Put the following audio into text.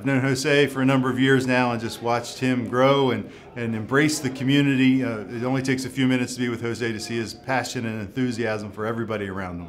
I've known Jose for a number of years now and just watched him grow and, and embrace the community. Uh, it only takes a few minutes to be with Jose to see his passion and enthusiasm for everybody around him.